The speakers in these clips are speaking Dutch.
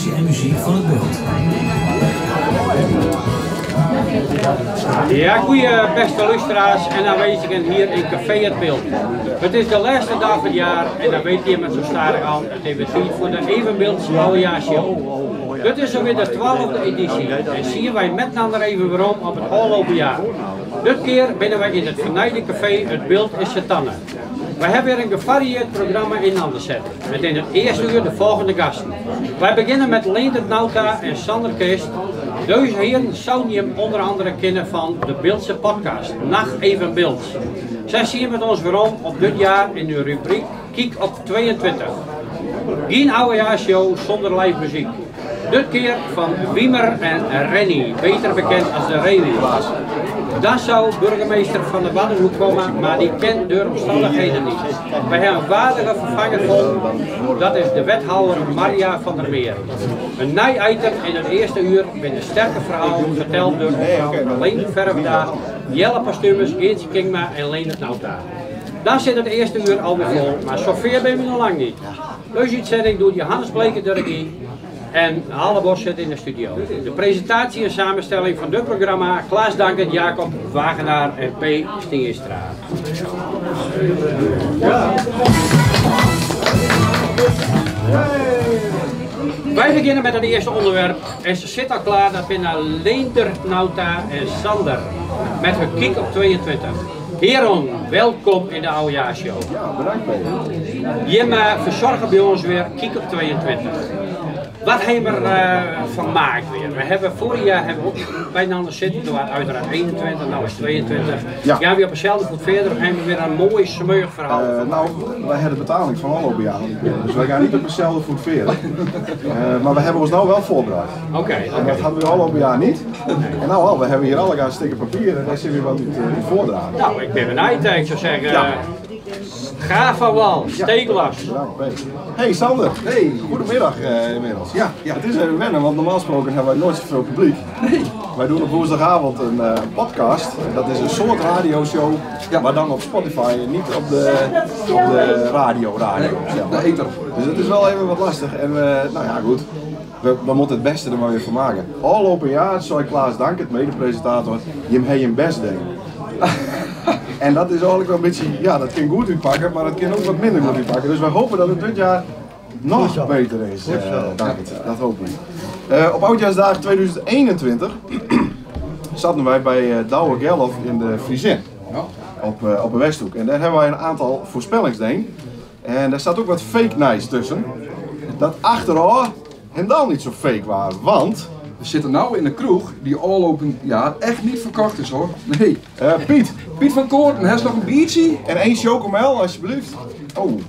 presentatie en muziek van het beeld. Ja, goeie beste luisteraars en aanwezigen hier in Café Het Beeld. Het is de laatste dag van het jaar en dan weet je met zo starig al, het is tijd voor de Evenbeeldse Oudejaarsshow. Dit is alweer de twaalfde editie en zien wij met elkaar even waarom op het afgelopen jaar. Dit keer binnen wij in het vernijde café Het Beeld is Satannen. We hebben weer een gevarieerd programma in handen. Met in het eerste uur de volgende gasten. Wij beginnen met Leendert Nauta en Sander Keest. Deze heren zouden je onder andere kennen van de Beeldse podcast, Nacht Even Beeld. Zij zien met ons waarom op dit jaar in uw rubriek Kiek op 22. Geen oudejaarshow zonder live muziek. Dit keer van Wiemer en Rennie, beter bekend als de Rewielaars. Dan zou burgemeester van de Waddenhoek komen, maar die kent de omstandigheden niet. Wij hebben een waardige vervanger dat is de wethouder Maria van der Meer. Een nij item in het eerste uur met een sterke verhaal verteld door Marleen Verfda, Jelle Pastumus, Geertje Kingma en Leendert Nauta. Dan zit het eerste uur alweer vol, maar zover ben we nog lang niet. Deze uitzending doet Johannes Blekendurkie en Hallebos zit in de studio. De presentatie en samenstelling van dit programma, Klaas Dankert, Jacob Wagenaar en P. Stingestra. Wij beginnen met het eerste onderwerp en ze zit al klaar, dat zijn Leender, Nauta en Sander met hun kiek op 22. Heren, welkom in de Oudejaarshow. Ja, bedankt. Je verzorgen bij ons weer kiek op 22. Wat hebben we uh, van gemaakt weer? We hebben vorig jaar hebben we ook bijna anders zitten, toen was uiteraard 21, nou is 22. Ja. Gaan we op hetzelfde voet verder of hebben we weer een mooi smeuig verhaal? Uh, nou, wij hebben betaling van afgelopen jaar dus wij gaan niet op hetzelfde voet veren. Uh, maar we hebben ons nou wel voorbereid. Oké, okay, En dat hadden we afgelopen jaar niet. En nou al, we hebben hier alle gaan stikken papier en daar zit weer wat uit, uh, voordragen. Nou, ik ben benieuwd, ik zou zeggen. Ja. Ga van wal, steeklas. Ja, hey Sander, hey. goedemiddag uh, inmiddels. Ja, ja, het is even wennen, want normaal gesproken hebben wij nooit zoveel publiek. Nee. Wij doen op woensdagavond een uh, podcast. Dat is een soort radioshow, ja. maar dan op Spotify, niet op de, op de radio, radio. Nee. Dus het is wel even wat lastig. En uh, nou ja, goed. We, we, moeten het beste er maar weer van maken. Al op een jaar zou ik Klaas Dank, het mede-presentator, je hem je best denken. En dat is eigenlijk wel een beetje, ja, dat kan goed uitpakken, maar dat kan ook wat minder goed uitpakken. Dus we hopen dat het dit jaar nog beter is. Uh, dank het. Dat hopen we. Uh, op Oudjaarsdag 2021 zaten wij bij uh, Douwe Gelhof in de Friesin. Op, uh, op de Westhoek. En daar hebben wij een aantal voorspellingsdingen. En daar staat ook wat fake nice tussen. Dat achteraf helemaal niet zo fake waren. Want we zitten nou in een kroeg die al open ja, echt niet verkocht is hoor. Nee. Uh, Piet. Piet van Koorten, is nog een biertje. En één chocomel alsjeblieft. Oh,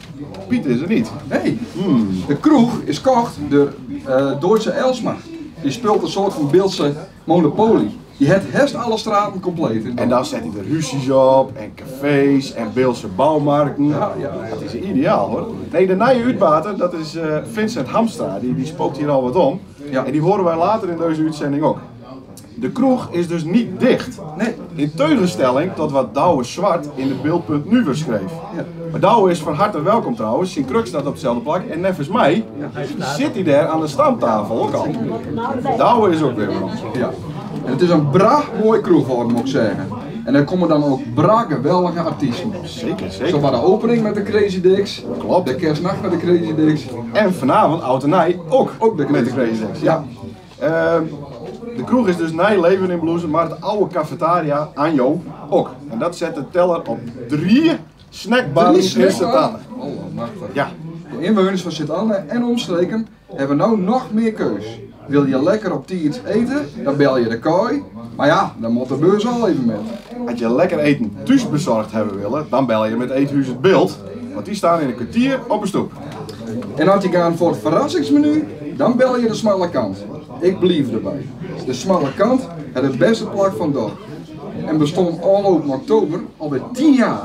Piet is er niet. Nee. Hmm. De kroeg is kocht door uh, Duitse Elsma. Die speelt een soort van Beeldse monopolie. Je hebt herst alle straten compleet. En dan zet hij er huisjes op, en cafés, en Beeldse bouwmarkten. Ja, ja. Dat is ideaal hoor. Nee, de nieuwe uitbater, dat is uh, Vincent Hamstra. Die, die spookt hier al wat om. Ja. En die horen wij later in deze uitzending ook. De kroeg is dus niet dicht. Nee. In tegenstelling tot wat Douwe Zwart in de beeld.nu schreef. Ja. Maar Douwe is van harte welkom trouwens. Zijn kruk staat op dezelfde plak. En nevens mij ja. zit hij daar aan de stamtafel ook al. Douwe is ook weer welkom. Ja. En het is een bra mooi kroeg geworden moet ik zeggen. En er komen dan ook bra geweldige artiesten. Zeker, zeker. Zo was de opening met de Crazy Dicks. Klopt. De kerstnacht met de Crazy Dicks. En vanavond, oud en ook, ook de met de Crazy Dicks. Ja. ja. Uh, de kroeg is dus nij leven in Bloezen, maar het oude cafetaria Anjo ook. En dat zet de teller op drie snackbars in Sint-Anne. Oh, machtig. Ja. De inwoners van Sint-Anne en omstreken hebben nou nog meer keus. Wil je lekker op tijd eten, dan bel je de kooi. Maar ja, dan moet de beurs al even met. Als je lekker eten thuis bezorgd hebben willen, dan bel je met Eethuis het Beeld. Want die staan in een kwartier op een stoep. En als je gaat voor het verrassingsmenu, dan bel je de smalle kant. Ik blijf erbij. De smalle kant het het beste plak van dag. En bestond al op oktober alweer 10 jaar.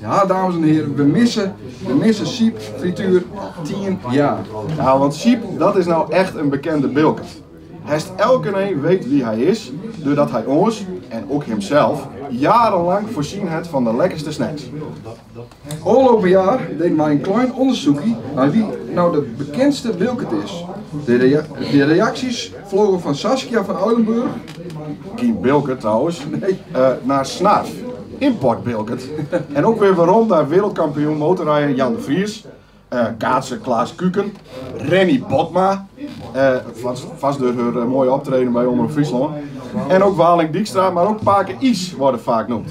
Ja, dames en heren, we missen, we missen Siep frituur 10 jaar. Nou, want Siep, dat is nou echt een bekende bilkert. Hest elke een weet wie hij is, doordat hij ons, en ook hemzelf, jarenlang voorzien heeft van de lekkerste snacks. Afgelopen jaar deden wij een klein onderzoekje naar wie nou de bekendste Wilkert is. De, de reacties vlogen van Saskia van Oudenburg. Kien Bilkert trouwens, Nee. eh, naar Snarf. Import Bilkert. en ook weer waarom naar wereldkampioen motorrijder Jan de Vries. eh kaatsen Klaas Kuken. Renny Botma. eh, vast, door eh, mooie optreden bij Omroep Friesland. En ook Waling Dijkstra, maar ook Paken Is worden vaak genoemd.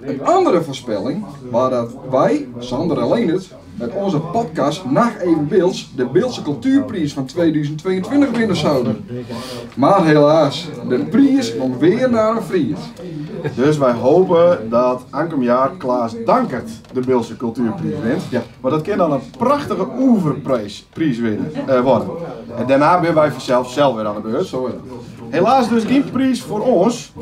Een andere voorspelling waar dat wij, Sander en met onze podcast Nacht Even Beelds de Beeldse Cultuurprijs van 2022 winnen zouden. Maar helaas, de prijs komt weer naar een Fries. Dus wij hopen dat aankomend jaar Klaas Dankert de Beelse Cultuurprijs wint. Ja. Maar dat kan dan een prachtige oeverprijs prijs winnen, eh, worden. En daarna ben wij vanzelf zelf weer aan de beurt. Zo ja. Helaas dus geen prijs voor ons.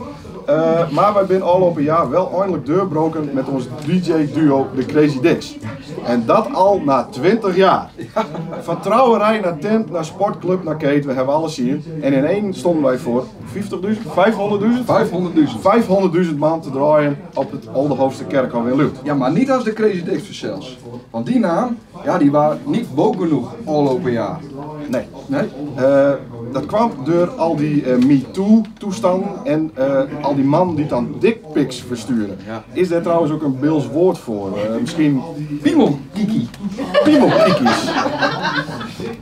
eh, maar wij zijn al op een jaar wel eindelijk deurbroken met ons DJ-duo de Crazy Dicks. En dat al na 20 jaar. Van trouwerij naar tent, naar sportclub, naar keten, we hebben alles zien. En in één stonden wij voor 50.000, 500.000? 500.000. 500.000 man te draaien op het Oude Hoofdse Kerkhof in Luut. Ja, maar niet als de Crazy Dicks zelfs. Want die naam, ja, die waren niet boven genoeg al open jaar. Nee. Nee? Eh, dat kwam door al die eh, MeToo-toestanden en eh, al die mannen die dan dickpics versturen. Is daar trouwens ook een Bils woord voor? Eh, misschien Piemel, Kiki. piemelkikkies.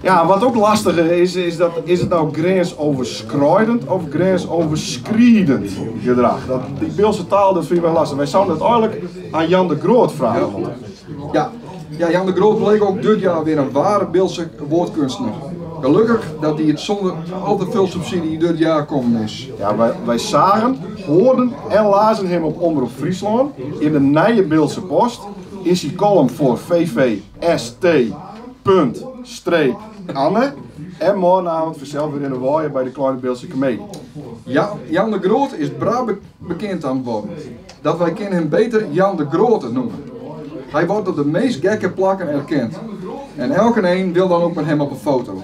Ja, wat ook lastiger is, is, dat, is het nou grensoverschrijdend of grensoverschriedend gedrag? Dat, die Beelse taal, dat vind ik wel lastig. Wij zouden het eigenlijk aan Jan de Groot vragen. Ja, ja, Jan de Groot bleek ook dit jaar weer een ware Beeldse woordkunstenaar. Gelukkig dat hij het zonder al te veel subsidie dit jaar komen is. Ja, wij, wij zagen, hoorden en lazen hem op Omroep Friesland in de Nije Beeldse Post in zijn column voor VVST. Punt, streep, Anne. En morgenavond vanzelf weer in de waaien bij de Kleine Beeldse Comedie. Ja, Jan de Groot is bra be- bekend aan het worden. Dat wij kennen hem beter Jan de Grote noemen. Hij wordt op de meest gekke plakken erkend. En elke een wil dan ook met hem op een foto.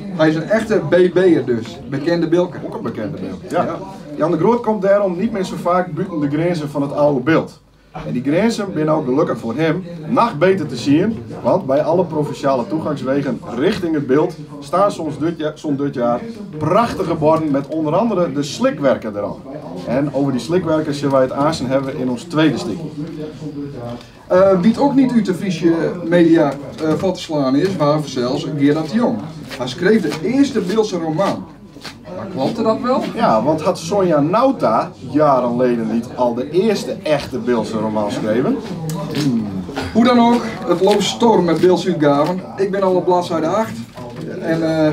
Hij is een echte BB'er dus, bekende Bilker. Ook een bekende beeld. Ja. Jan de Groot komt daarom niet meer zo vaak buiten de grenzen van het oude beeld. En die grenzen zijn ook gelukkig voor hem nog beter te zien, want bij alle provinciale toegangswegen richting het beeld staan soms dit jaar, soms dit jaar prachtige borden met onder andere de slikwerken eraan. En over die slikwerken zullen wij het aanzien hebben in ons tweede stukje. Eh, wie het ook niet uit de Friese media eh voor te slaan is, waren zelfs Gerard de Jong. Hij schreef de eerste Beeldse roman. Maar klopte dat wel? Ja, want had Sonja Nauta jaren geleden niet al de eerste echte Beeldse roman geschreven? Hoe dan ook, het loopt storm met Beeldse uitgaven. Ik ben al op bladzijde 8. En eh,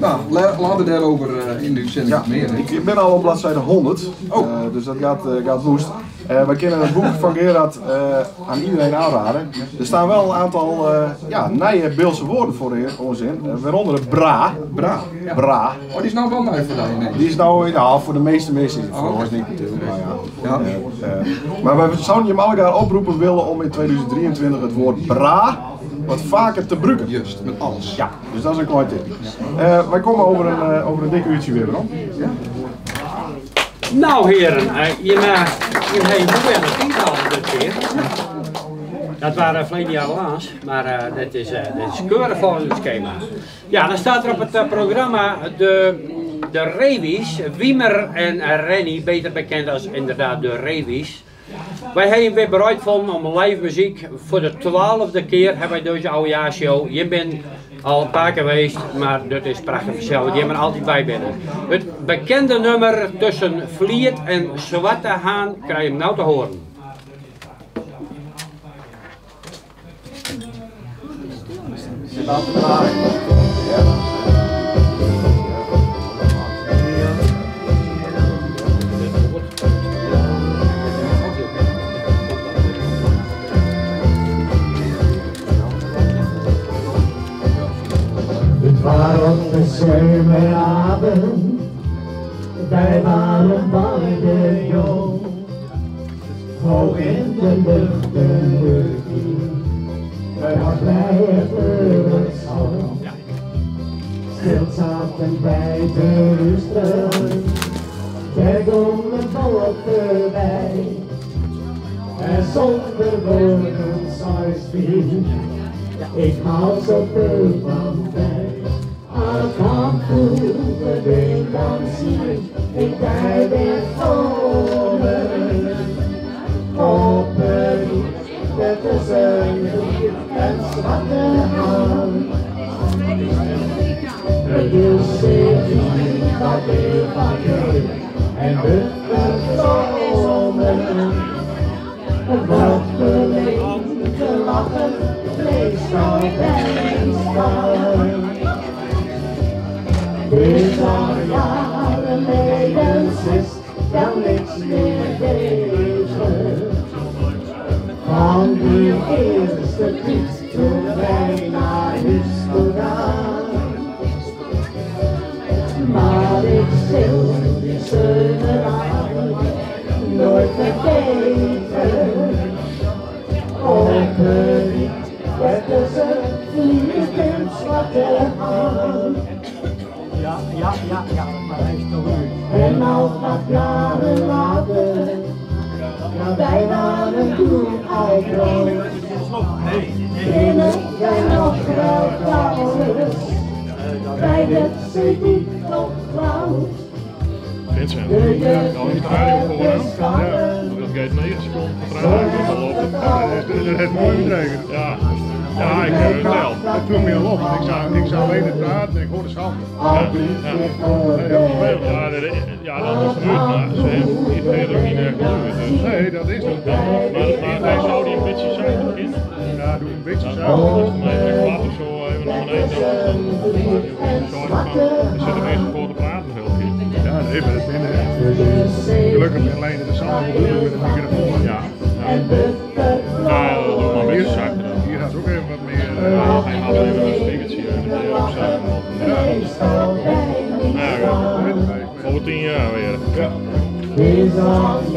nou, la- laten we daarover in de uitzending Ja, meer. ik ben al op bladzijde 100, oh. dus dat gaat, gaat woest. Eh wij kunnen het boek van Gerard eh, aan iedereen aanraden. Er staan wel een aantal eh ja, nieuwe Beelse woorden voor ons in, eh, waaronder bra. Bra. Ja. Bra. Oh, die is nou wel mij voor jou, nee. Die is nou, nou voor de meeste mensen, voor oké. ons niet natuurlijk, maar ja. Ja. Maar we zouden je elkaar oproepen willen om in 2023 het woord bra wat vaker te gebruiken. Juist, met alles. Ja, dus dat is een klein tip. Wij komen over een, over een dik uurtje weer, Bram. Nou heren, eh, je mag je hebt hoe en het ingehaald dit keer. Dat waren verleden jaar maar eh, dit, is, dit is keurig volgens het schema. Ja, dan staat er op het programma de, de Rewies, Wiemer en Rennie, beter bekend als inderdaad de Rewies. Wij hebben weer bereid om live muziek voor de twaalfde keer hebben wij deze oudejaarshow. Je bent al een paar keer geweest, maar dit is prachtig verschil. Die hebben er altijd bij binnen. Het bekende nummer tussen Vliet en Zwarte Haan krijg je hem nou te horen. Waren de zomeravond, wij waren beide jong. Hoog in de lucht de lucht, wij hadden wij het zon. Stil zaten wij te rusten, der jonge boot voorbij. En zonder zei vriend, ik hou zoveel van dan zien ik daar weer komen. Hopen dat er zijn en zwarte hand. Het is zeker dat ik van en het verzonnen. Wat beleefd gelachen, meestal bijstaan. Eerste fiets toen Dat mooi bedreven. Ja, ja, ik heb het wel. Dat viel me al op. want Ik zou, ik zou alleen het praten en ik hoorde die Ja. de Ja, de- ja, dat is het maar ze heeft verder niet naar geluid. Dus. Nee, dat is het. Maar, maar hij zou die een beetje zijn begin. Ja, doe een beetje zo. Dat is dan even een klap of zo even naar beneden. Dan van, er zitten mensen voor te praten veel. Ja, nee, maar dat. Gelukkig alleen de zaal met de microfoon. Ja, ja, Is al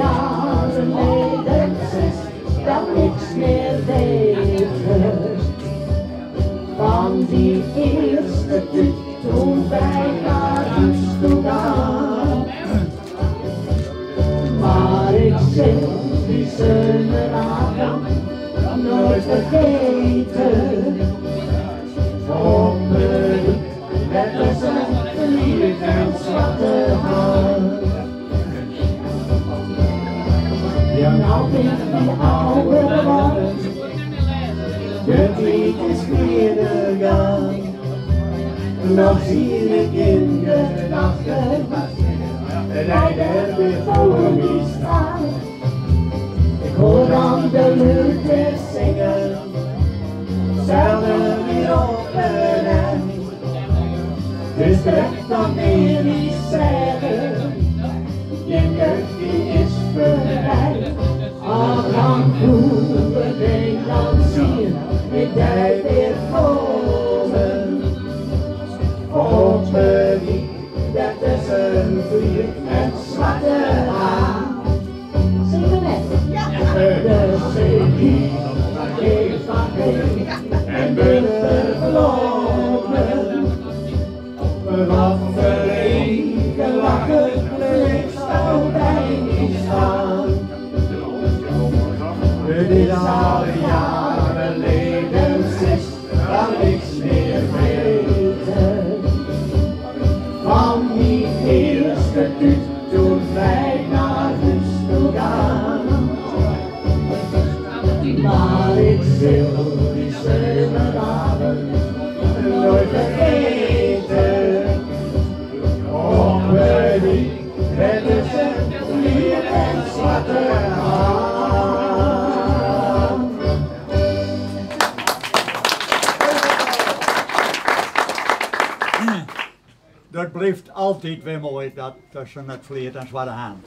tussen het vleet en Zwarte Haan.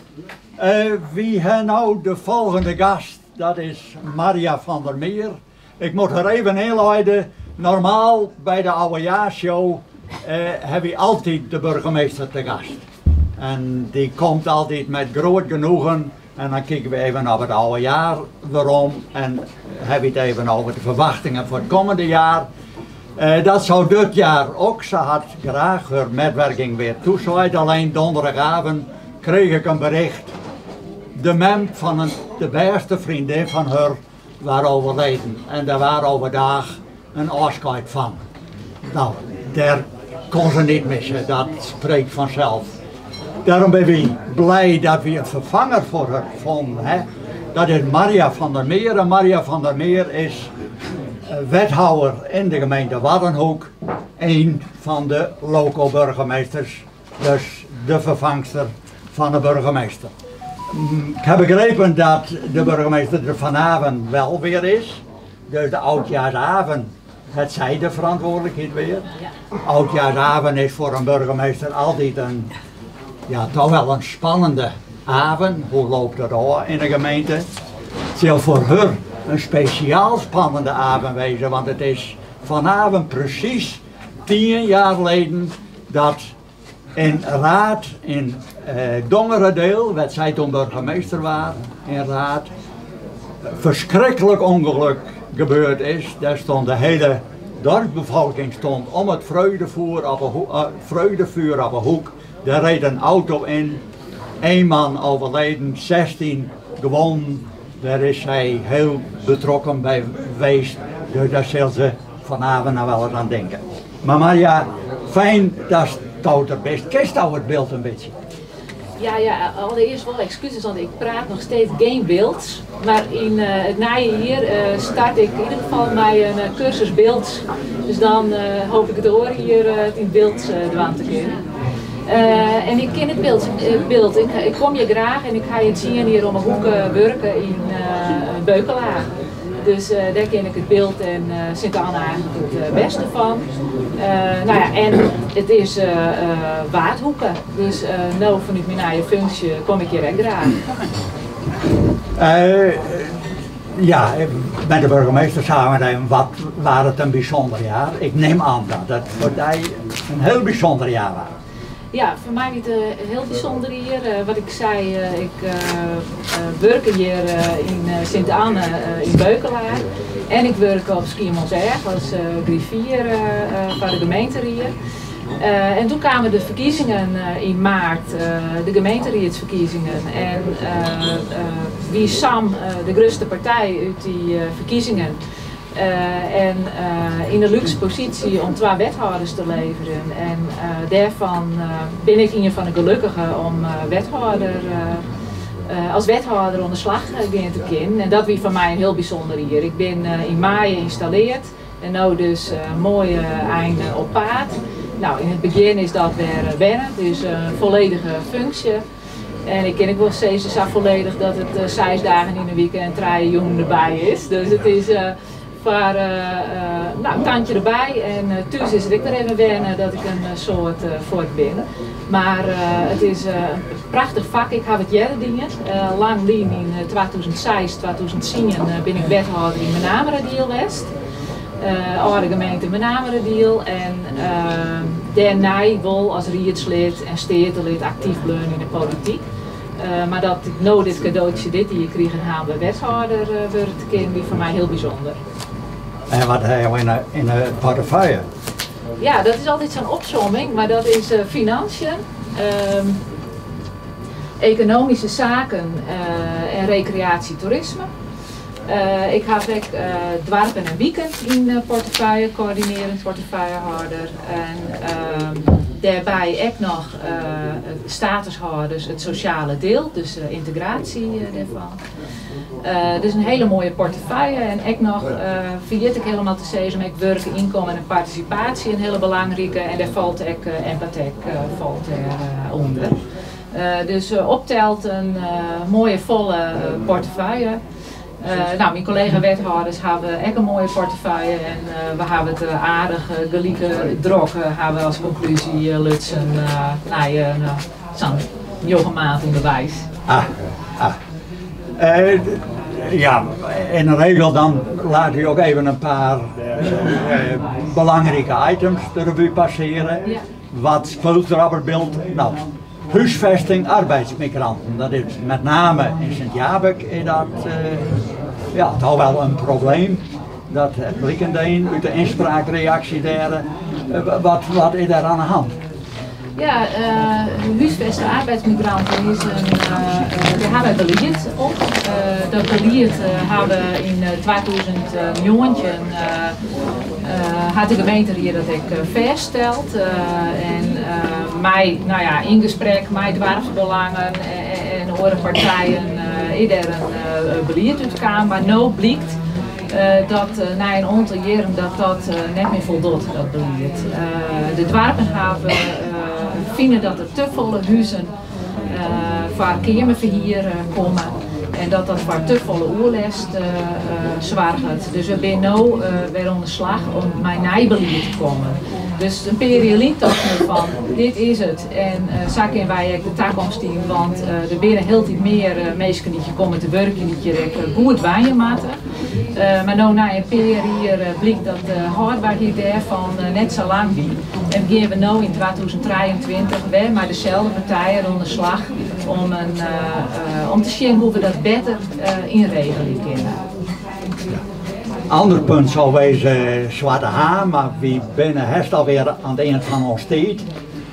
Eh, wie heeft nou de volgende gast? Dat is Maria van der Meer. Ik moet er even inleiden. Normaal bij de oudejaarshow eh heb je altijd de burgemeester te gast. En die komt altijd met groot genoegen. En dan kijken we even naar het oude jaar waarom. En hebben we het even over de verwachtingen voor het komende jaar. Eh, dat zou dit jaar ook. Ze had graag haar medwerking weer toezwaaid. Alleen donderdagavond kreeg ik een bericht. De mem van een, de beste vriendin van haar was overleden. En daar waren overdag een afscheid van. Nou, daar kon ze niet missen, dat spreekt vanzelf. Daarom ben we blij dat we een vervanger voor haar vonden. Hè. Dat is Maria van der Meer. En Maria van der Meer is wethouder in de gemeente Waddenhoek. Een van de local burgemeesters. Dus de vervangster van de burgemeester. Mm, Ik heb begrepen dat de burgemeester er vanavond wel weer is. Dus de oudjaarsavond, het zij de verantwoordelijkheid weer. Oudjaarsavond is voor een burgemeester altijd een, ja, toch wel een spannende avond. Hoe loopt het al in de gemeente? Het voor haar een speciaal spannende avond wezen, want het is vanavond precies tien jaar geleden dat in Raad, in eh Dongeredeel, werd zij toen burgemeester waren, in Raad, verschrikkelijk ongeluk gebeurd is. Daar stond de hele dorpsbevolking stond om het vreugdevuur op een, hoek, eh, vreugdevuur op hoek. Reed een auto in, één man overleden, 16 gewonnen. Daar is zij heel betrokken bij geweest. Dus daar zal ze vanavond nog wel aan denken. Maar Maria, fijn dat het er best. Kist nou het beeld een beetje? Ja, ja, allereerst wel excuses, want ik praat nog steeds geen beeld. Maar in eh, het naaien hier eh, start ik in ieder geval bij een eh, cursus beeld. Dus dan hoop ik het horen hier in beeld uh, te kunnen. Eh, en ik ken het beeld. het beeld. Ik, kom je graag en ik ga je zien hier om een hoek eh, werken in eh Beukelaar. Dus eh, daar ken ik het beeld en eh Sint-Anna eigenlijk het eh, beste van. Eh, nou ja, en het is eh eh, waardhoeken. Dus eh nou vanuit mijn eigen functie kom ik hier echt graag. Eh, ja, met de burgemeester samen en wat was het een bijzonder jaar. Ik neem aan dat het voor een heel bijzonder jaar was. Ja, voor mij is het eh, heel bijzonder hier. Eh, wat ik zei, eh, ik werk hier in Sint-Anne in Beukelaar. En ik werk op Schiermonnikoog als griffier van de gemeente en toen kwamen de verkiezingen in maart, de gemeenteraadsverkiezingen. En wie Sam, de grootste partij uit die verkiezingen, en eh, in een luxe positie om twee wethouders te leveren. En eh, daarvan eh, ben ik een van de gelukkigen om eh, wethouder, eh, eh, als wethouder onder slag eh, gaan te kunnen. En dat was voor mij heel bijzonder hier. Ik ben eh, in maart geïnstalleerd en nu dus eh, mooi eh, eind eh, op paard. Nou, in het begin is dat weer eh, wennen, dus een volledige functie. En ik ken ik wel steeds volledig dat het eh, zes dagen in de week en drie jongen erbij is. Dus het is eh voor, eh, eh, nou, tandje erbij. En eh, thuis is ik er even wennen dat ik een soort voort ben. Maar het is een prachtig vak. Ik heb het jaren dingen. Lang lien in eh, 2006, 2010 eh, ben ik wethouder in Menamere West. eh oude gemeente Menamere En uh, daarna wel als rietslid en steertelid actief blijven in de politiek. Maar dat ik nou dit cadeautje dit hier kreeg en gaan we wethouder uh, kennen, die voor mij heel bijzonder. En wat hij in in een portefeuille. Ja, dat is altijd zo'n opzomming, maar dat is eh, financiën, ehm, economische zaken eh, en recreatie, toerisme. Eh, ik heb ook uh, dwarpen en weekend in uh, portefeuille, coördinerend portefeuillehouder. En ehm, daarbij ook nog uh, statushouders, het sociale deel, dus integratie uh, daarvan. Uh, dus een hele mooie portefeuille en ook nog, uh, ik helemaal te zeggen, ik werken, inkomen en participatie een hele belangrijke en daar valt ook uh, valt er, onder. dus optelt een mooie volle portefeuille. Uh, nou, mijn collega-wethouders hebben ook een mooie portefeuille en uh, we hebben het uh, aardig uh, gelieke drokken hebben we als conclusie uh, Lutsen naar je uh, zo'n yoga onderwijs. Ah, ah. ja, in de regel dan laat u ook even een paar belangrijke items de revue passeren. Ja. Wat speelt er op het beeld? Nou, huisvesting arbeidsmigranten. Dat is met name in Sint-Jabek is dat uh, ja, toch wel een probleem. Dat het Blikkendeen uit de inspraakreactie daar, uh, wat, wat is daar aan de hand? Ja, uh, huisvesten arbeidsmigranten is een, uh, daar hebben we beleid op. Uh, dat beleid hebben we in 2009 had de gemeente hier dat ik vaststeld. en mij, nou ja, in gesprek met dwarfsbelangen en, en andere partijen is er een beleid uitkwam, maar nu blijkt dat na een aantal jaren dat dat net meer voldoet, dat beleid. de dwarpenhaven vinden dat er te volle huizen voor kamerverhier komen en dat dat voor te volle oerlest zwaar gaat. Dus we zijn nu weer onder slag om mijn nijbeleid te komen. Dus een periode van. Dit is het. En uh, zaken wij de toekomst want uh, er binnen heel veel meer uh, mensen die komen te werken die je goed waaien maar nu na een periode uh, dat de daarvan uh, net zo lang wie. En gaan we nu in 2023 weer met dezelfde partijen onder slag om, een, om te zien hoe we dat beter inregelen kunnen ander punt zou wezen Zwarte Haan, maar wie binnen heeft alweer aan het eind van ons tijd.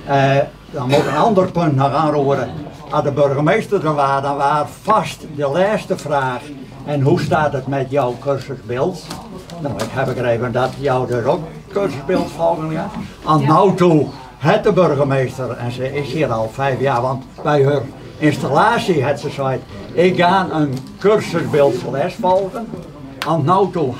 Uh, dan moet een ander punt nog aanroeren. Als de burgemeester er was, dan was vast de laatste vraag. En hoe staat het met jouw cursusbeeld? Nou, ik heb begrepen dat jou dus ook cursusbeeld volgen gaat. Aan nou toe, het de burgemeester, en ze is hier al vijf jaar, want bij haar installatie heeft ze gezegd, ik ga een cursusbeeld les volgen aan nou toe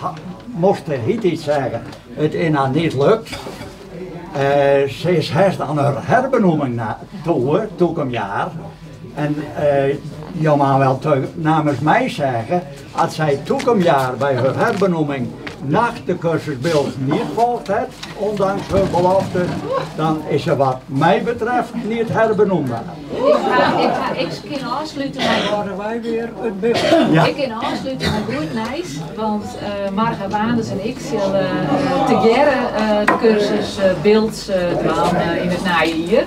moest hij iets zeggen, het in haar niet lukt. Uh, ze is herst aan haar herbenoeming na, toe, toe een jaar. En uh, je mag wel namens mij zeggen, als zij toe een jaar bij haar herbenoeming nacht de cursusbeeld niet volgt heeft, ondanks hun belofte, dan is ze wat mij betreft niet herbenoembaar. Ik ga, ik ga, ik kan afsluiten. Worden wij weer het beeld. Ja. Ik kan afsluiten met goed nice, want uh, Marga Waanders en ik zullen uh, te uh, de cursus uh, beeld uh, in het naaien hier.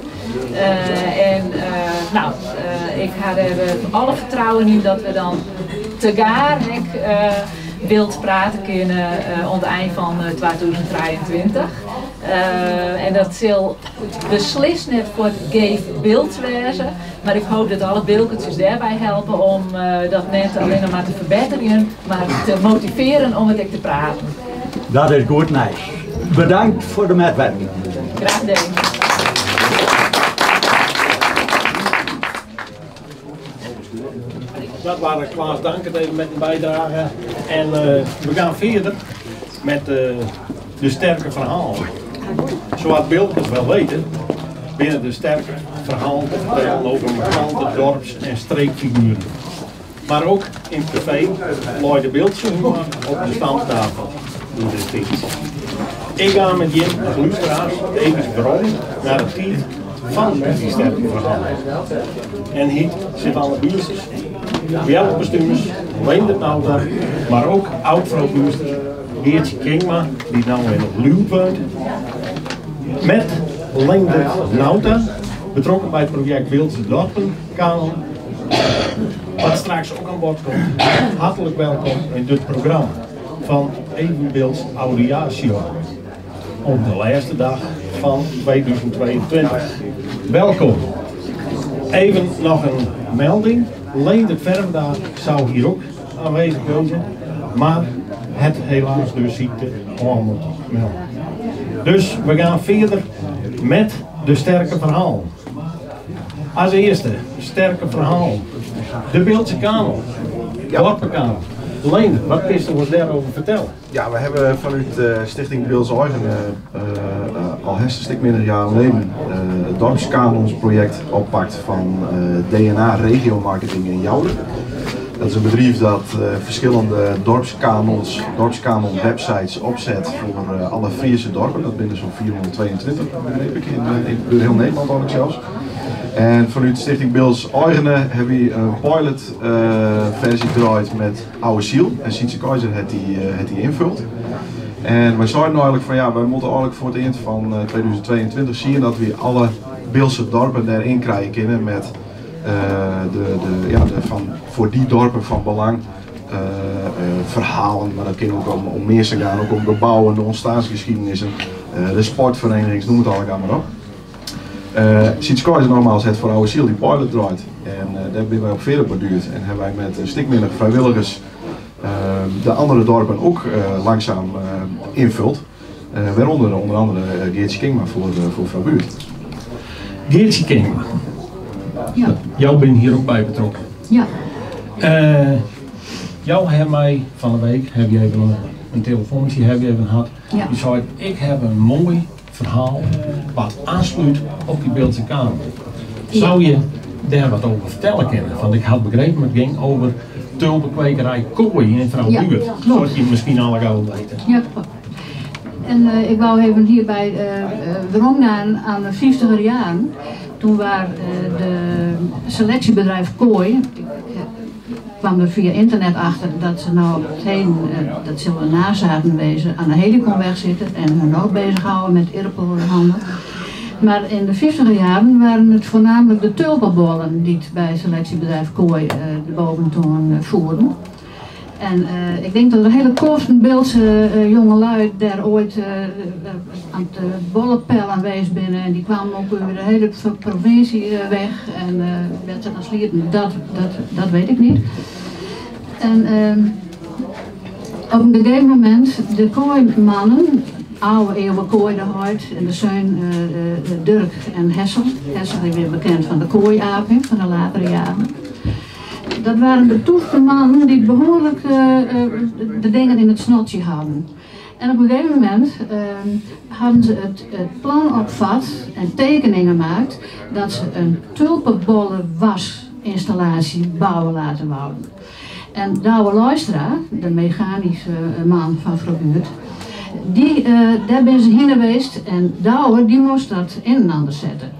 en nou, ik ga er alle vertrouwen in dat we dan te gaar wilt praten kunnen uh, aan het eind van uh, 2023. Uh, en dat zal beslist net voor het gave beeld wezen, maar ik hoop dat alle beeldjes daarbij helpen om uh, dat net alleen nog maar te verbeteren, maar te motiveren om het ook te praten. Dat is goed, nice. Bedankt voor de medewerking. Graag gedaan. Dat waren Klaas Dank even met een bijdrage. En uh, we gaan verder met uh, de sterke verhalen. Zoals beelders wel weten, binnen de sterke vertellen over markante dorps- en streekfiguren. Maar ook in tv mooi de beeldzoen op de standtafel. Ik ga met Jim Gloesteraars, even bron, naar het tiet van die sterke verhalen. En hier zitten alle buurtjes bestuurders, Leendert nou maar ook oud-vrouwbuurster Geertje Kingma, die nou in het. Met Leendert Nauta, betrokken bij het project Wildse Dorpen Kanon. Wat straks ook aan bod komt. Hartelijk welkom in dit programma van Evenbeelds Audiatio. Op de laatste dag van 2022. Welkom. Even nog een melding. Leendert Vermdaar zou hier ook aanwezig zijn, maar het helaas dus ziekte gewoon moet melden. Dus we gaan verder met de sterke verhaal. Als eerste, sterke verhaal. De Beeldse Kamer. Dorpenkamer. Leendert, wat kun je ons daarover vertellen? Ja, we hebben vanuit uh, Stichting Beeldse uh, uh, al een stuk minder jaar geleden het dorpskanonsproject oppakt van DNA Regio Marketing in Jouden. Dat is een bedrijf dat verschillende dorpskanons, dorpskanon websites opzet voor alle Friese dorpen. Dat binnen zo'n 422 begreep in, heel Nederland ook zelfs. En vanuit Stichting Bills Eigenen hebben we een pilot uh, versie gedraaid met Oude Ziel. En Sietse Keizer het die, uh, het die invult. En wij zeiden eigenlijk van ja, wij moeten eigenlijk voor het eind van uh, 2022 zien dat we alle Beelse dorpen erin krijgen kunnen met de, de, ja, van, voor die dorpen van belang verhalen, maar dat kan ook om, om meer gaan, ook om gebouwen, de ontstaansgeschiedenissen, de sportverenigingen, noem het allemaal maar op. Uh, sinds kort is nogmaals het voor oude ziel die pilot draait. En daar zijn wij op verder. En hebben wij met een stuk minder vrijwilligers de andere dorpen ook langzaam invult. waaronder onder andere Geertje Kingma voor, voor Vrouw Buurt. Geertje Kingma. Ja. Jou bent hier ook bij betrokken. Ja. jou heb mij van de week, heb je even een, een telefoontje heb je even gehad. Ja. Die zei, ik heb een mooi verhaal wat aansluit op die Beeldse Kamer. Zou je daar wat over vertellen kunnen? Want ik had begrepen, het ging over tulpenkwekerij Kooi in Vrouw Ja, Buurt. Zoals je misschien alle gauw weten. Ja, klopt. En eh, ik wou even hierbij uh, aan, aan de 50er jaren. Toen waar uh, de selectiebedrijf Kooi, ik kwam er via internet achter dat ze nou heen, dat zullen nazaten wezen, aan de Heliconweg zitten en hun ook bezighouden met irpelhandel. Maar in de 50 jaren waren het voornamelijk de tulpenbollen die het bij selectiebedrijf Kooi de boventoon voerden. En uh, ik denk dat er hele Korftenbeeldse uh, jongelui daar ooit uh, aan het bollenpel aanwezig binnen. En die kwamen ook over de hele provincie weg. En werd dan slierten, dat, dat, dat weet ik niet. En ehm, op een gegeven moment, de kooimannen, oude eeuwen kooi de huid en de zoon Dirk en Hessel. Hessel is weer bekend van de kooiaping van de latere jaren dat waren betoefde mannen die behoorlijk de dingen in het snotje hadden. En op een gegeven moment uh, hadden ze het, plan opvat en tekeningen gemaakt dat ze een tulpenbollen wasinstallatie bouwen laten wouden. En Douwe Luistra, de mechanische man van Verbuurt, die, daar ben ze heen geweest en Douwe die moest dat in en ander zetten.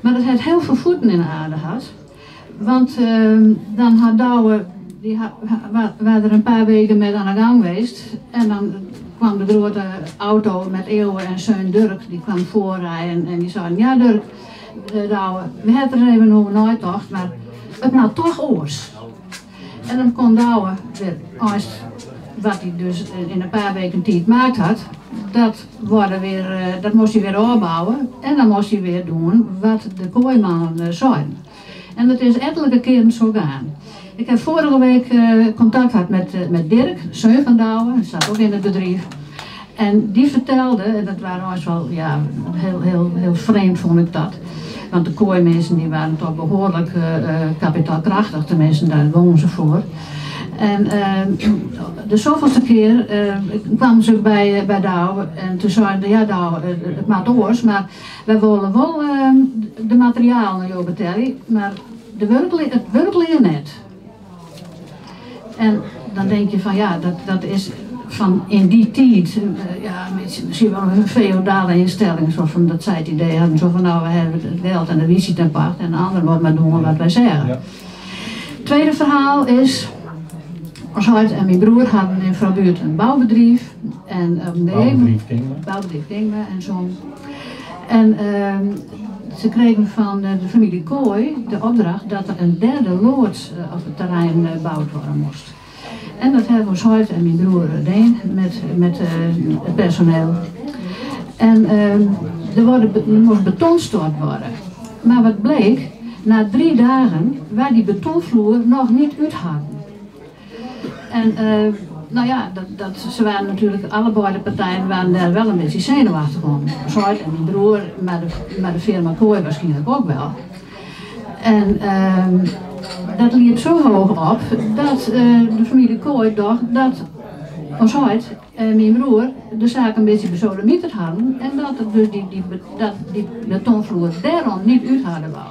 Maar dat had heel veel voeten in de aarde gehad. Want uh, dan had Douwe, die waren er een paar weken met aan de gang geweest. En dan kwam de grote auto met Eeuwen en Seun Dirk, die kwam voorrijden. En die zeiden, ja Dirk, uh, Douwe, we hebben er even over nooit maar het nou toch oors. En dan kon Douwe weer, wat hij dus in een paar weken tijd gemaakt had, dat, worden weer, uh, dat moest hij weer opbouwen. En dan moest hij weer doen wat de kooimannen zeiden. En dat is ettelijke keren zo gaan. Ik heb vorige week contact gehad met, met Dirk, Seun van Douwen, hij staat ook in het bedrijf. En die vertelde, en dat waren ons wel, ja, heel, heel, heel vreemd vond ik dat. Want de kooimensen die waren toch behoorlijk uh, kapitaalkrachtig, tenminste daar wonen ze voor. En de zoveelste keer kwamen ze bij, bij Douwe en toen zeiden ja Douwe, het maakt oors, maar wij willen wel de materialen naar jou betalen, maar de werkelijk, het net. En dan denk je van ja, dat, dat is van in die tijd, uh, ja, misschien wel een feodale instelling, zoals van dat zij het idee hadden, zo van nou we hebben het geld en de wie ziet en pacht en de ander moet maar doen wat wij zeggen. Ja. Tweede verhaal is, huid en mijn broer hadden in Vrouwbuurt een bouwbedrijf. En, um, de bouwbedrijf Kingma. Bouwbedrijf Kingma en zo. En uh, ze kregen van de, de, familie Kooi de opdracht dat er een derde loods uh, op het terrein uh, gebouwd worden moest. En dat hebben ons en mijn broer deed met, met het personeel. En er, worden, er moest beton stort worden. Maar wat bleek, na drie dagen waar die betonvloer nog niet uit hadden. En uh, nou ja, dat, dat, ze waren natuurlijk, allebei de partijen waren daar wel een beetje zenuwachtig om. Zout en mijn broer, maar de, de firma Kooi waarschijnlijk ook wel. En uh, dat liep zo hoog op dat uh, de familie Kooi dacht dat uit en mijn broer de zaak een beetje besodemieterd hadden en dat het dus die, die, dat die betonvloer daarom niet uit hadden wou.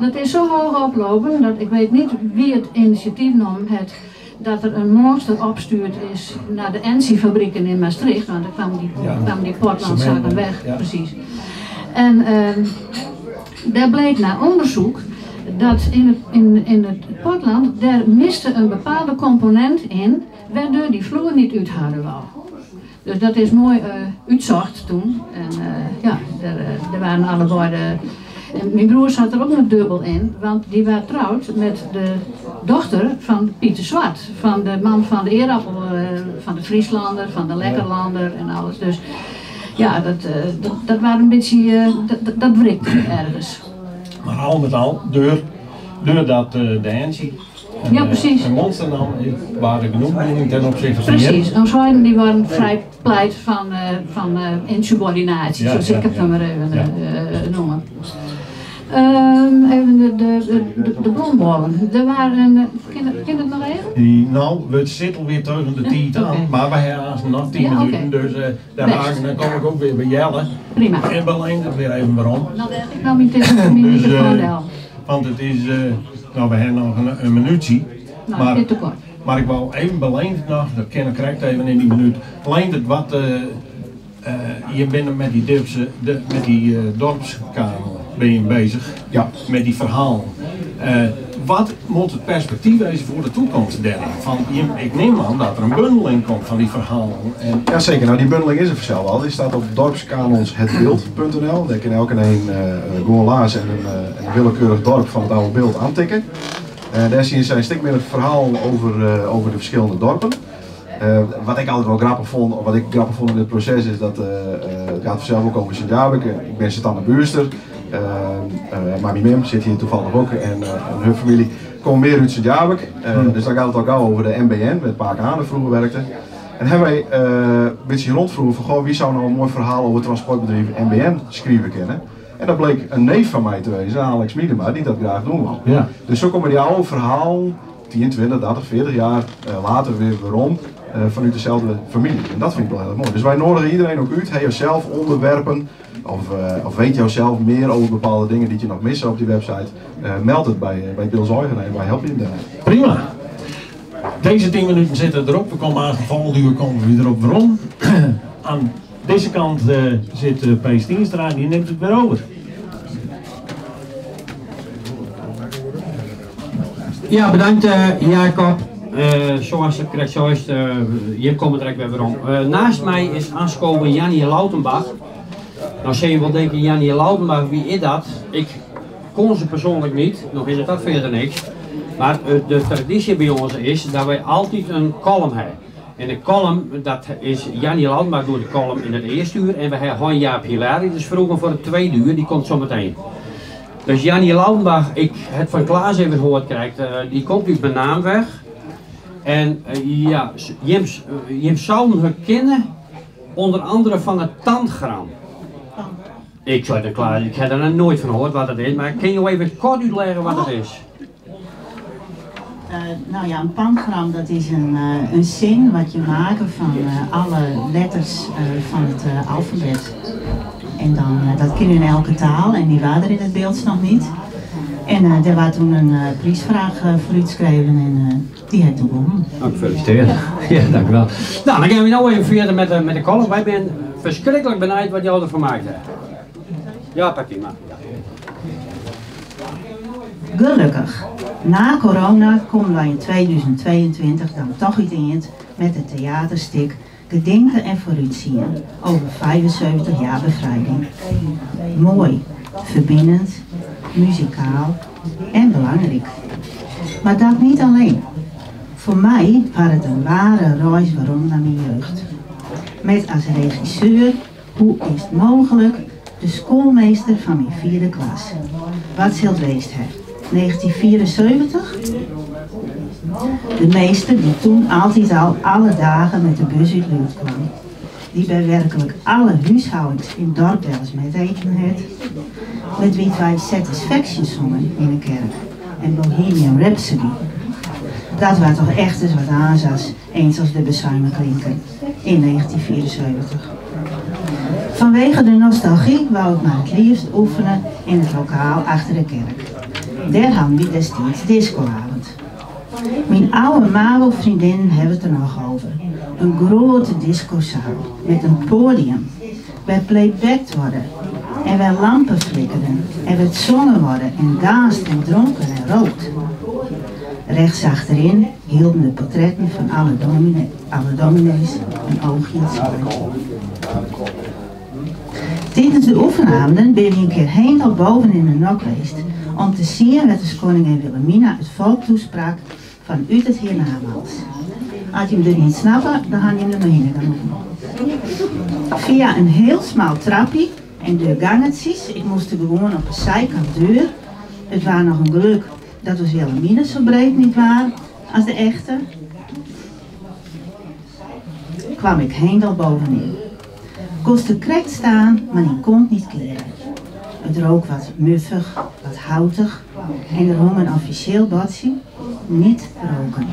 Dat is zo hoog oplopen dat ik weet niet wie het initiatief nam het dat er een monster opstuurd is naar de Ensi-fabrieken in Maastricht, want dan kwam die, ja, kwam die Portlandzaken weg, ja. precies. En uh, daar bleek na onderzoek dat in het, in, in het Portland, daar miste een bepaalde component in, waardoor die vloer niet uit hadden wou. Dus dat is mooi uh, uitzocht toen. En uh, ja, er, er waren allebei de, en mijn broer zat er ook nog dubbel in, want die was trouwd met de dochter van Pieter Zwart. Van de man van de eerappel, uh, van de Frieslander, van de Lekkerlander en alles. Dus ja, dat, eh, dat, dat waren een beetje, eh, dat, dat, wrikte ergens. Maar al met al, door, door dat uh, de Hansie en, Ja, precies. en Monster nam, waren genoeg mening ten opzichte van Precies, en Zweden die waren vrij pleit van, eh, van eh, insubordinatie, Ja, zoals ja, ik het ja. maar even eh, noemen. Ehm, even de, de, de, de. Er waren, eh, ken, het nog even? Nou, we zitten alweer tegen de aan, Oké. maar we hebben nog 10 Ja, oké. minuten, dus eh daar ik, dan kom ik ook weer bij Jelle. Prima. En Berlijn het weer even waarom. Nou, ik nam niet tegen mijn Dus, eh, microfoon wel. want het is, eh, nou we hebben nog een, een minuutje, Nou, maar, dit te kort. maar ik wou even beleend nog, dat ken ik correct even in die minuut, alleen het wat, eh, eh, je bent met die, dorpse, de, met die eh dorpskamer ben je bezig, Ja. met die verhalen. Eh, wat moet het perspectief wezen voor de toekomst? Van, je- ik neem aan dat er een bundeling komt van die verhalen. En, Jazeker, nou die bundeling is er vanzelf al. Die staat op dorpskanonshetbeeld.nl. Daar kan elke een uh, gewoon lazen en een, een willekeurig dorp van het oude beeld aantikken. Daar zie je zijn stuk meer het verhaal over, over de verschillende dorpen. Wat ik altijd wel grappig vond, of wat ik grappig vond in dit proces is dat, het gaat vanzelf ook over Sint-Jabek. Eh, Ik ben Sint-Anne Buurster, eh, Mami Mim zit hier toevallig ook en, eh, en hun familie komen meer uit Sint-Jabek. Eh, Dus dan gaat het ook gauw over de MBN, met Paak Aan vroeger werkte. En hebben wij een beetje rondvroegen van goh, wie zou nou een mooi verhaal over het transportbedrijf MBN schrijven kennen. En dat bleek een neef van mij te wezen, Alex Miedema, die dat graag doen. Ja. Dus zo komen die oude verhaal 10, 20, 30, 40 jaar later weer eh, vanuit dezelfde familie. En dat vind ik wel heel mooi. Dus wij nodigen iedereen ook uit. Je zelf onderwerpen of, eh, of weet je zelf meer over bepaalde dingen die je nog missen op die website? eh, meld het bij, bij Bill Zeugen en wij helpen je daarbij. Prima. Deze 10 minuten zitten erop. We komen aan de volgende uur komen we weer erop waarom. aan deze kant eh, zit uh, P. Stienstra die neemt het weer over. Ja, bedankt eh, Jacob. Eh, zoals ik direct zojuist, eh hier komen we direct weer om. Eh, naast mij is aanschoven Jannie Lautenbach. Nou zul je wel denken, Jannie Lautenbach, wie is dat? Ik kon ze persoonlijk niet, nog is het dat verder niks. Maar eh, de traditie bij ons is dat wij altijd een column hebben. En de column, dat is Jannie Lautenbach door de column in het eerste uur. En we hebben Han Jaap Hilari, dus vroeger voor het tweede uur, die komt zo meteen. Dus Jannie Lautenbach, ik het van Klaas even gehoord krijgt, eh, die komt uit mijn naam weg. En eh, ja, je, je zou hem kennen, onder andere van het tandgram. Ik zou het klaar, ik heb er nog nooit van gehoord wat het is, maar kun je even kort uitleggen wat het is? Eh, nou ja, een pangram dat is een, eh, een zin wat je maakt van eh, alle letters eh, van het alfabet. En dan, eh, dat kun je in elke taal en die waren er in het beeld nog niet. En eh daar was toen een eh, prijsvraag eh, voor uitgeschreven en eh, die heeft toen gewonnen. Nou, gefeliciteerd. Ja, dank u wel. Nou, dan gaan we nou even verder met de, met de column. Wij zijn verschrikkelijk benieuwd wat jou ervan maakt hebt. Ja, pak maar. Gelukkig. Na corona komen wij in 2022 dan toch iets in met het theaterstuk Gedenken en Vooruitzien over 75 jaar bevrijding. Mooi, verbindend, muzikaal en belangrijk. Maar dat niet alleen. Voor mij was het een ware reis waarom naar mijn jeugd. Met als regisseur, hoe is het mogelijk, de schoolmeester van mijn vierde klas. Wat zult weest hij? 1974? De meester die toen altijd al alle dagen met de bus uit Luut kwam. Die bij werkelijk alle huishoudens in dorp wel eens met eten. Met wie wij Satisfaction zongen in de kerk. En Bohemian Rhapsody. Dat was toch echt eens wat aanzas, eens als de bezuimen klinken. In 1974. Vanwege de nostalgie wou ik maar het liefst oefenen in het lokaal achter de kerk. Daar hadden we destijds discoavond. Mijn oude MAVO-vriendinnen hebben het er nog over. Een grote discozaal met een podium. Waar playbacked worden. En waar lampen flikkerden. En waar zongen worden en danst en dronken en rookt. Rechts achterin hielden de portretten van alle, domine, alle dominees een oogje het zwart. Tijdens de oefenavonden ben je een keer heen tot boven in de nok geweest om te zien wat de koningin Wilhelmina het volk toesprak vanuit het hiernamaals. Als je hem er niet snappen, dan gaan je hem er heen gaan. Via een heel smal trapje en de gangetjes, ik moest er gewoon op een zijkant deur. Het was nog een geluk dat wel minus zo breed niet waren als de echte. Kwam ik heendal bovenin. Kostte krekt staan, maar ik kon niet kleren. Het rook wat muffig, wat houtig en er hong een officieel badje, niet roken.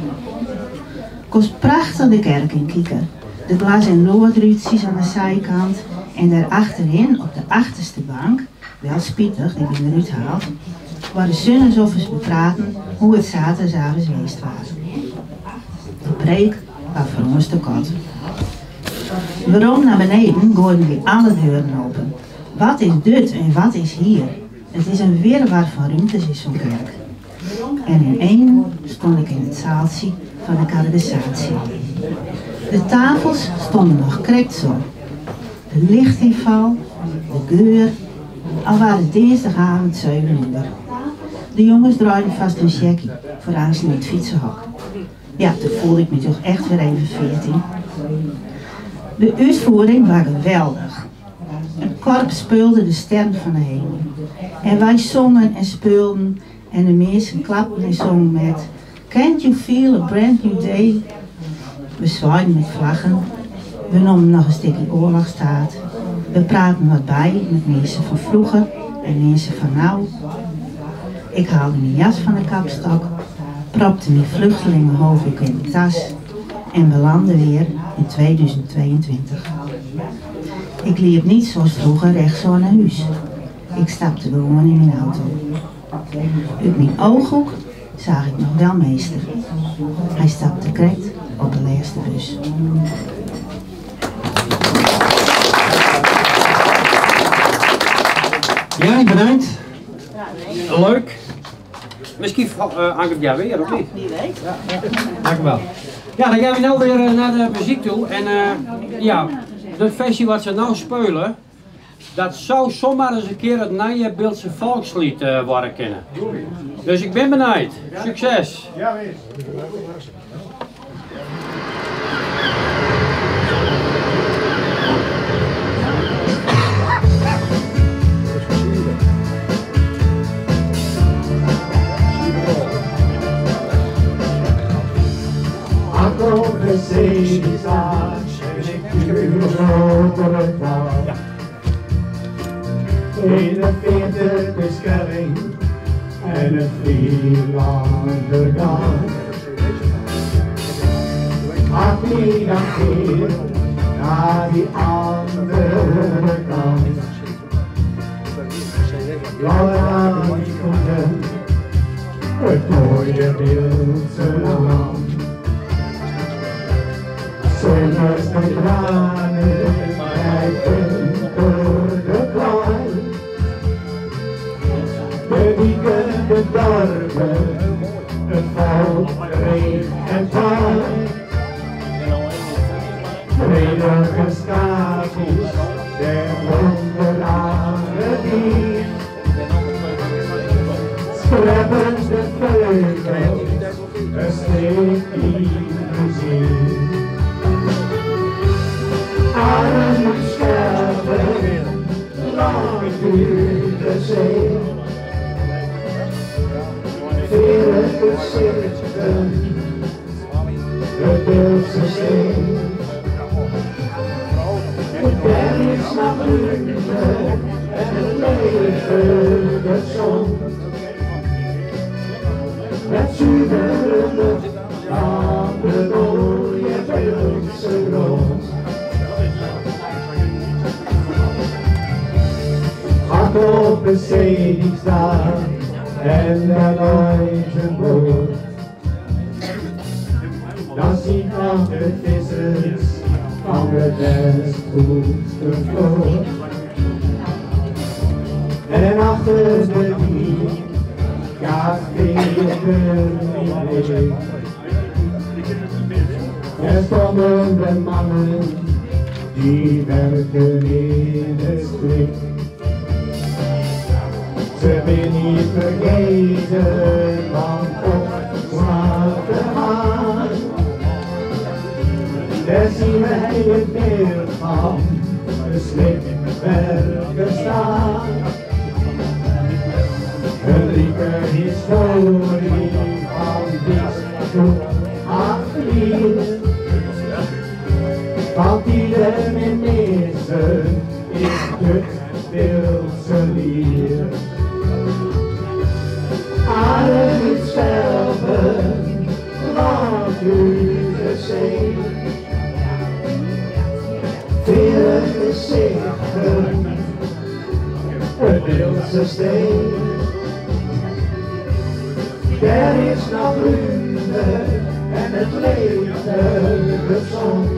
Kost prachtig de kerk in kieken. De glas- en loodruitjes aan de zijkant en daar achterin op de achterste bank, wel spietig, die ben eruit haalt, waren zonnesoffers bepraten hoe het zaterdagavond geweest was. De preek was voor ons te kort. Waarom naar beneden gooiden we alle deuren open. Wat is dit en wat is hier? Het is een wirwar van ruimtes in zo'n kerk. En in één stond ik in het zaaltje van de canalisatie. De tafels stonden nog krekt zo. De lichtinval, de geur, al waren het dinsdagavond 7 uur. De jongens draaiden vast een checkie voor het fietsenhok. Ja, toen voelde ik me toch echt weer even 14. De uitvoering was geweldig. Een korp speelde de sterren van de hemel. En wij zongen en speelden en de mensen klapten en zongen met Can't you feel a brand new day? We zwaaiden met vlaggen. We namen nog een stukje oorlogstaat. We praten wat bij met mensen van vroeger en mensen van nou. Ik haalde mijn jas van de kapstok, propte mijn vluchtelingenhoofddoek in de tas en belandde weer in 2022. Ik liep niet zoals vroeger recht zo naar huis. Ik stapte gewoon in mijn auto. Uit mijn ooghoek zag ik nog wel meester. Hij stapte correct op de laatste bus. Ja, bedankt. Leuk. Misschien uh, hangt het jaar weer, of niet? Wie weet. Dank u wel. Ja, dan gaan we nou weer eh, naar de muziek toe. En eh, ja, dat versie wat ze nou spelen, dat zou zomaar eens een keer het Nije Beeldse volkslied eh, worden kennen. Dus ik ben benieuwd. Succes! Ja, en het vierlander gaan. Maak niet wieken, de dorpen, het volk, reed en taai. Vredige stapels, der wonderare dier. Schreppende vleugels, een steek die muziek. Armen sterven, lang duurt de zee. Vele de zon. Met zuivere lucht aan de mooie beeldse grond. Hak op de zee die staat en een boot. Dan ziet nog de vissers van de westgoedste vloot. En achter de wieg gaat de idee. Er komen de mannen die werken in de strik. Ze wil niet vergeten van op te gaan. Daar zien wij het beeld van de slikwerken staan. Rieke historie van bisschop aflieden. Want ieder minister is het beeldse lier. Adem het sterven, lang u zee. Vele gezichten, het beeldse steen. Er is nog ruimte en het leven gezond.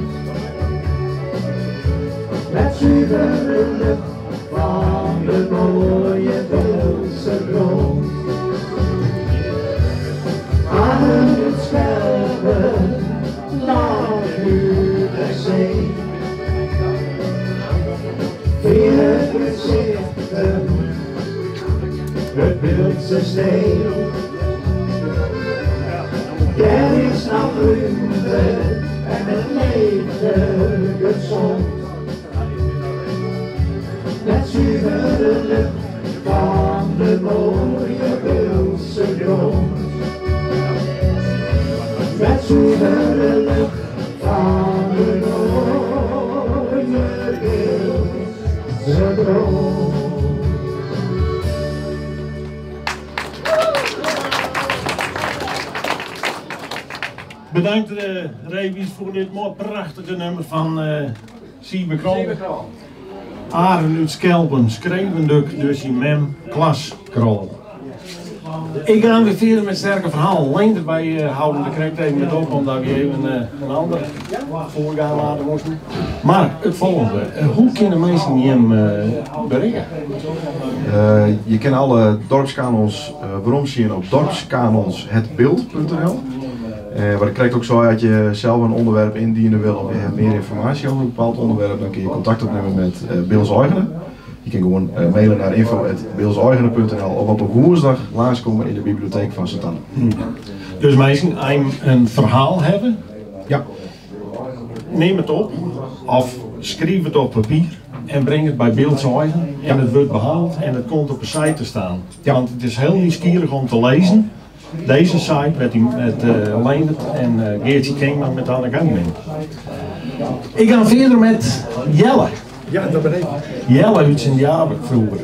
Met zuivere lucht van de mooie Beeldse grond. Aan het zwerven, lang u de zee. Vele gezichten, het Beeldse steen. Er is nog ruimte en het leven gezond. Met zuivere lucht van de mooie Beeldse grond. Met zuivere lucht van Bedankt uh, Revis voor dit mooi prachtige nummer van uh, Siebe Krol. Aren uit Skelpen, schreeuwenduk dus in mem klas Krol. Ik ga weer verder met sterke verhaal. Alleen erbij uh, houden, krijg ik even met op omdat we even uh, een ander voorgaan laten moesten. Maar het volgende, uh, hoe kunnen mensen hem bereiken? je kan alle dorpskanons waarom zien op dorpskanonshetbeeld.nl. Uh, maar ik krijg ook zo dat je zelf een onderwerp indienen wil of je hebt meer informatie over een bepaald onderwerp, dan kun je contact opnemen met uh, Bils Oigenen. Je kan gewoon uh, mailen naar info.bilsoigenen.nl of op een woensdag langskomen in de bibliotheek van sint Anne. Hmm. Dus mensen een verhaal hebben, ja. neem het op of schrijf het op papier en breng het bij Beeldsoigen en het wordt behaald en het komt op een site te staan. Ja. Want het is heel nieuwsgierig om te lezen. Deze site met, die, met uh, Leendert en uh, Geertje Kingman met Anne Gangman. Ik ga verder met Jelle. Ja, dat ben ik. Jelle uit zijn Jabek vroeger.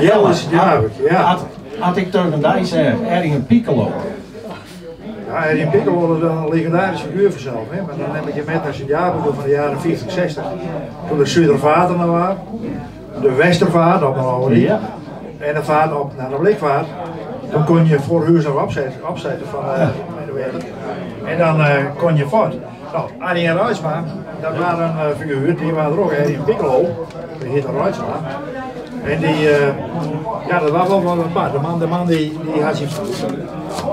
Jelle uit zijn Jabek, ja. Had, had ik tegen die zei, Erwin Piccolo. Ja, Erwin Piccolo is wel een legendarische figuur vanzelf. Hè? Maar dan heb ik je met naar Sint-Jabek van de jaren 40, 60. Toen de Zuidervaart er was. De Westervaart op Oude Ja. En de vaart op naar de Blikvaart. Dan kon je voor huis opzetten, opzetten van uh, de wereld. En dan uh, kon je voort. Nou, Arie en Ruijsma, dat waren uh, figuur, die waren er ook, Arie Piccolo, die heette Ruijsma. En die, ja, dat was wel wat apart. De man, de man die, die, had zijn,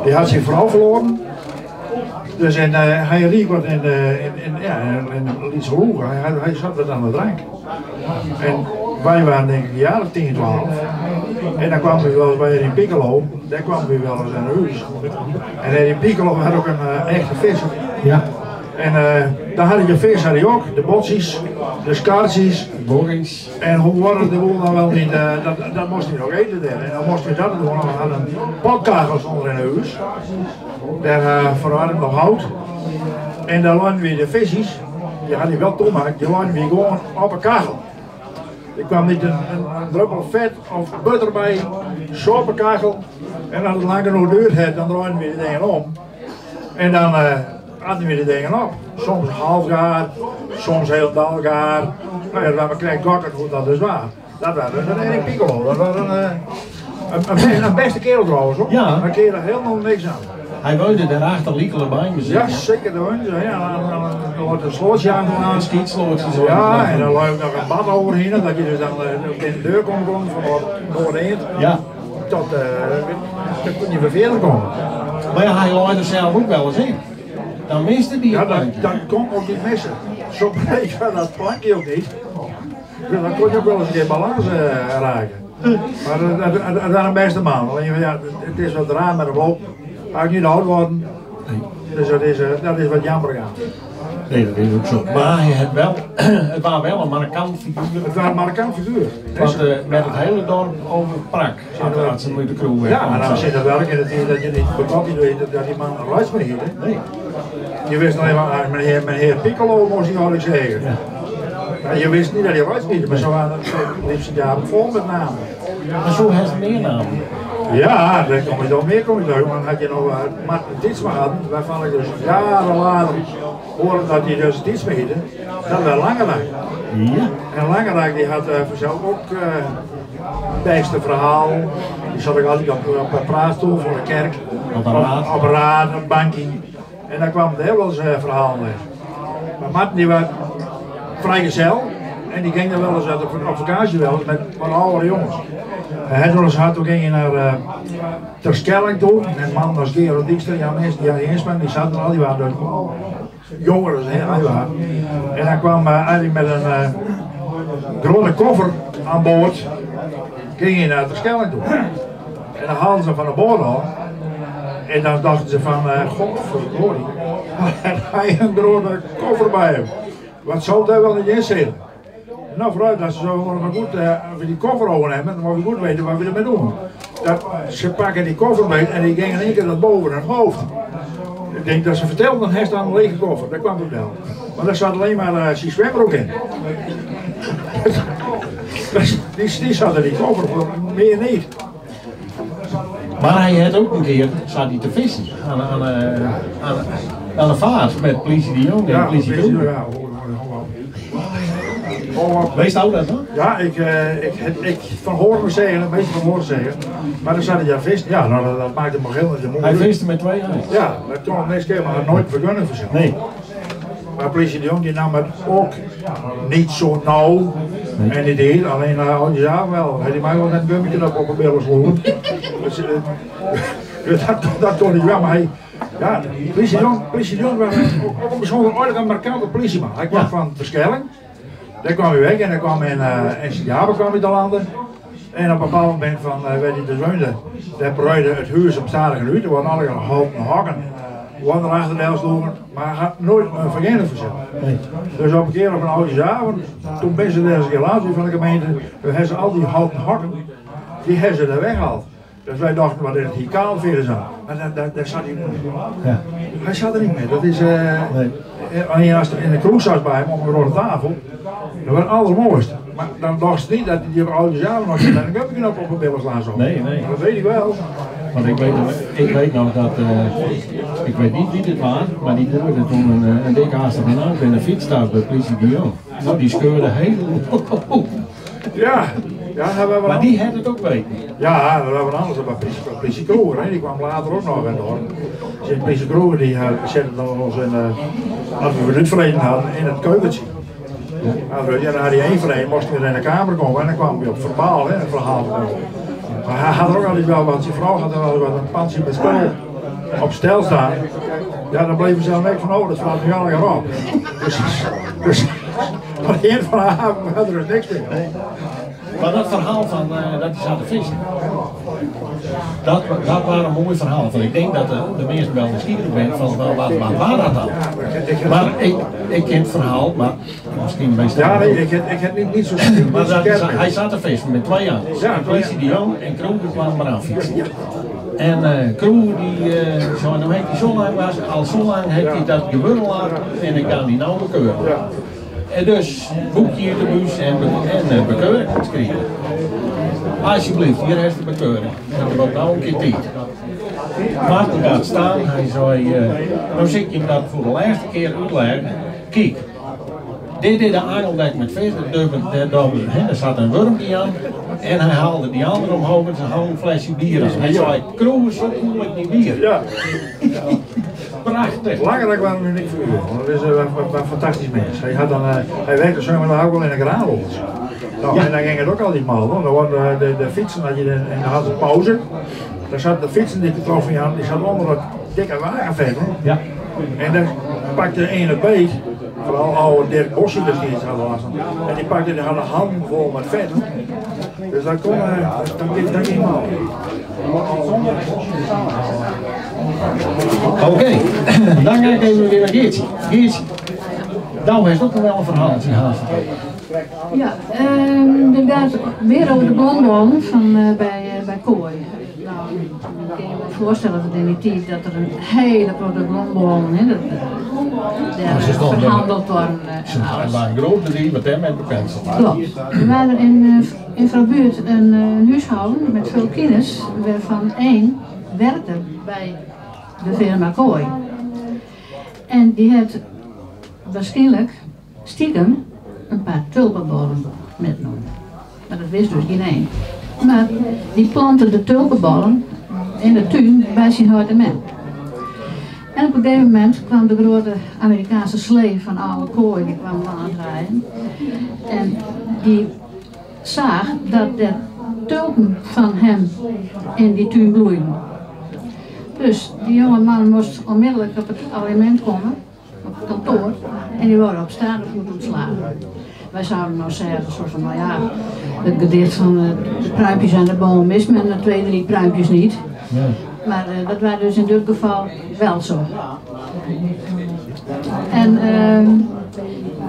die had zijn vrouw verloren. Dus en, hij riep wat in, in, in, ja, in, in iets roer, hij, hij zat wat aan de drank. En wij waren denk ik een jaar of 10, 12. En dan kwam we wel eens bij Erin Piccolo, daar kwam we wel eens in huis. En Erin Piccolo had ook een uh, echte visser. Ja. En uh, dan had je vis had hij ook, de botsies, de skartsies. Borgings. En hoe worden de boel dan wel niet, uh, dat, dat moest hij nog eten daar. En dan moesten we dat doen, we hadden potkagels onder in huis. Daar uh, verwarmd nog hout. En dan laten we de visjes, die had hij wel toemaakt, die laten we gewoon op een kachel. Er kwam niet een, een, een, druppel vet of butter bij, zo op een kachel. En als het lang genoeg duurt, dan draaien we de dingen om. En dan uh, hadden we de dingen op. Soms half jaar, soms heel dag jaar. Nou ja, dan ik gokken hoe dat dus was. Dat was een Erik Piccolo, dat was een, uh, een, een, een, beste kerel trouwens hoor. Ja. Kerel helemaal niks aan. Hij woonde daarachter Liekelen bij me. Ja, zeker de hond. Ja, dan, dan, dan wordt een slootje aan gedaan. Een schietslootje zo. Ja, en dan loopt nog een bad overheen, dat je dus dan uh, in de deur kon komen van Noord-Eend. Ja. Tot, uh, dan kon je verder komen. Maar ja, hij loopt er zelf ook wel eens in. Dan miste die Ja, dat, dat kon ook niet missen. Zo breed dat plankje ook niet. Dan kon je ook wel eens een keer balans uh, raken. Maar het was een beste man. Alleen ja, het is wat raar met hem op. Hij is niet oud worden. Dus dat is, dat is wat jammer gaan. Nee, dat is ook zo. Maar het, wel, het was wel een markant figuur. Het was een markant figuur. Wat eh, met het hele dorp over prak. Ze met de crew weg. Ja, maar dan zit het wel in het dat je niet weet dat die man een reis mee. Nee. Je wist alleen maar, ah, meneer, meneer Piccolo moest je eigenlijk zeggen. Ja, je wist niet dat hij mee maar zo waren het liefst jaren vol met namen. Maar zo heeft het meer namen. Ja, daar kom je dan meer kom je dan. Dan had je nog uh, Martin Dietsma gehad, waarvan ik dus jaren later hoorde dat hij dus heette. Dat was Langerak. Ja. En Langerak die had uh, ook uh, beste verhaal. Die zat ik altijd op, op een praatstoel voor de kerk. Op een raad. Op, een raad, een bankje. En dan kwam het heel wel eens uh, verhaal mee. Maar Martin die was vrijgezel. En die ging dan wel eens uit op, op vakantie wel met wat oudere jongens. Hij ook ging naar uh, Terschelling toe. En man als Gerard ja Jan Eensman, die zaten er al, die waren dus jongeren, hè, hij waren. En dan kwam uh, eigenlijk met een uh, grote koffer aan boord, ging hij naar Terschelling toe. En dan haalden ze van de boord al. En dan dachten ze van, uh, godverdorie, hij een grote koffer bij hem. Wat zou daar wel niet in zitten? Nou, vooruit dat ze zo maar goed, uh, we die koffer overnemen, dan moeten we goed weten wat we ermee doen. Dat, ze pakken die koffer mee en die gingen in één keer naar boven hun hoofd. Ik denk dat ze vertelden, dan heeft dan een lege koffer, dat kwam het wel. Maar daar zat alleen maar uh, die zwemmer in. die, die zat er die koffer meer niet. Maar hij had ook een keer, zat hij te vissen aan, aan, aan, aan, aan de vaart met politie de Jong en Ja, politie politie, Groen. Oh, Wees dat hoor? Ja, ik, uh, ik, ik, ik van horen zeggen, het meeste van horen zeggen. Maar dan zat hij ja vis. Ja, nou, dat, dat maakt hem nog heel de Hij viste met twee huis. Ja, maar toen niks keer, maar nooit vergunning voor zich. Nee. Maar politie Jong die nam het ook niet zo nauw. En die deed alleen, uh, ja wel, hij die mag wel net een gummetje op op een billen sloegen. dus, uh, dat, dat kon hij wel, maar hij, ja, politie Jong, politie Jong was ook, ook een bijzonder een markante politieman. Hij kwam Ja. van Verschelling. Daar kwam hij weg en dan kwam in, uh, in Sint-Jaber kwam hij te landen. En op een bepaald moment van, uh, weet je, de zoon, daar broeide het huis op stadige uit. Er waren alle houten hakken. Er achter de helstoelen, maar hij had nooit een vergunning verzet. Dus op een keer op een oudjesavond, toen ben ze keer later van de gemeente, toen hebben ze al die houten hakken, die hebben ze er weggehaald. Dus wij dachten, wat is het hier kaal verder zat. Maar daar, daar, daar zat hij niet meer. Ja. Hij zat er niet meer. Dat is, uh, Nee. er in de kroeg zat bij hem op een rode tafel, dat was het allermooiste. Maar dan dacht ze niet dat die oude zaal nog met een gummiknop op een billen slaan zou. Nee, nee. Dat weet ik wel. Want ik weet, ik weet nog dat, eh, ik weet niet wie dit was, maar die hoorde toen een, eh, een dikke haastig van auto in de fiets staat bij politie Dion. Nou, die scheurde helemaal. Ja, ja hebben we wel Maar die had het ook weten. Ja, dat hebben we anders op politie- hè. die kwam later ook nog in het dorp. Dus de politie Kroeger die uh, zette dan ons in, uh, als we verleden hadden, in het keukentje. Ja, ja, dan had hij één vrij, moest hij weer in de kamer komen en dan kwam hij op het verhaal, hè, het verhaal. Maar hij had ook altijd wel wat, zijn vrouw had er wel wat een pansje met spul op stel staan. Ja, dan bleven ze weg van, oh, dat valt nu allemaal op. Dus, dus, van de een van de avond had er niks meer. Maar dat verhaal van eh, dat hij zat te vissen, dat, dat was een mooi verhaal. Van, ik denk dat de, de mensen wel nieuwsgierig zijn van wat, wat, wat waar dat dan? Maar ik, ik ken het verhaal, maar misschien je Ja, nee, ik heb, ik heb niet, niet zo Maar dat, hij zat te vissen met twee aan. Ja, Politie de Jong en Kroeger kwamen maar aan fietsen. En Kroeger die, eh zo, nou heeft hij zo lang was, al zo lang heeft hij dat gewurrel laten en ik kan die nou bekeuren. En dus boekje in de bus en, be- en eh, bekeuring schrijven. Alsjeblieft, hier heeft de bekeuring. Dat wordt nou een keer tijd. Maarten gaat staan, hij zei, eh nou zit je hem dat voor de laatste keer uitleggen. Kijk, dit is de aangeldek met vis, daar zat een wormpje aan. En hij haalde die andere omhoog en ze haalde een flesje bier aan. Hij zei, kroeg zo moeilijk niet bier. Ja. Prachtig. Langer waren we niet voor u, want dat is een, een, een fantastisch mens. Hij, had dan, uh, hij werkte zo met ook wel in een graanholz. Nou, En dan ging het ook altijd mal, want dan waren de, de, de fietsen, had je de, en dan had ze pauze. Daar zat de fietsen die getroffen van Jan, die zat onder het dikke wagenvetter. Ja. En dan pakte de ene beet, vooral oude Dirk Bossie dus die iets hadden van. En die pakte die had een hand vol met vet. Dus dat kon, uh, dat dat ging mal. Oké, dan ga ik even weer naar Geertje. Geertje, Nou, is dat toch wel een verhaaltje haast. Ja, dat gaat weer over de blondbollen van eh, bij, eh, bij Kooi. Nou, je kan je wel voorstellen dat in die tijd dat er een hele grote blondbollen, hè, dat, eh, daar verhandeld worden alles. waren een groot bedrijf met hem en bekend. Klopt. Er waren in, uh, in eh, een huishouden met veel kinders, waarvan één werkte bij de firma Kooi. En die had waarschijnlijk stiekem een paar tulpenbollen metgenomen. Maar dat wist dus één. Maar die plantte de tulpenbollen in de tuin bij zijn appartement. En op een gegeven moment kwam de grote Amerikaanse slee van oude kooi, die kwam aandraaien. En die zag dat de tulpen van hem in die tuin bloeiden. Dus die jonge man moest onmiddellijk op het aliment komen, op het kantoor, en die worden op staande voet ontslagen. Wij zouden nou zeggen, een soort van, nou ja, het gedicht van eh, de pruimpjes aan de boom mist men, de twee, drie pruimpjes niet. Maar eh, dat was dus in dit geval wel zo. En ehm,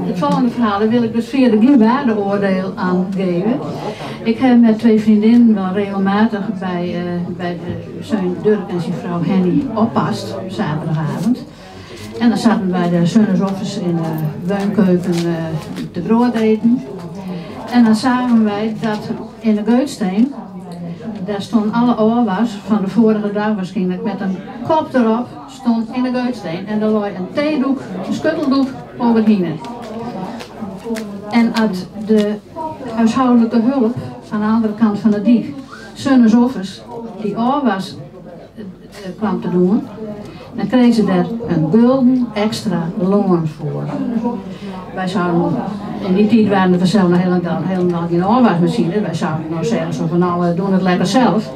het volgende verhaal, wil ik dus via de waardeoordeel aan geven. Ik heb met twee vriendinnen wel regelmatig bij, eh, bij de zoon Dirk en zijn vrouw Henny oppast, zaterdagavond. En dan zaten we bij de Sunnesoffers in de woonkeuken eh, te brood eten. En dan zagen wij dat in de Geutsteen, daar stond alle oorwas van de vorige dag waarschijnlijk met een kop erop, stond in de Geutsteen. En er lag een theedoek, een schutteldoek overheen. En uit de huishoudelijke hulp aan de andere kant van de diek, Sunnesoffers, die oorwas eh, eh, kwam te doen, dan kregen ze daar een gulden extra loon voor. Wij zouden, in die tijd waren vanzelf nog helemaal, helemaal geen oorwasmachine. Wij zouden nou zeggen, zo van nou, we doen het lekker zelf.